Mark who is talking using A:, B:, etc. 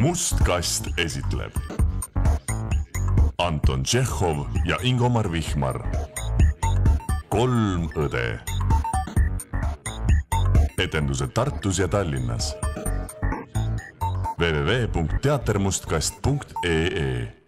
A: Must Kast esitleb Anton Tšehhov ja Ingomar Vihmar. kolm õde. etendused Tartus ja Tallinnas. www.teatermustkast.ee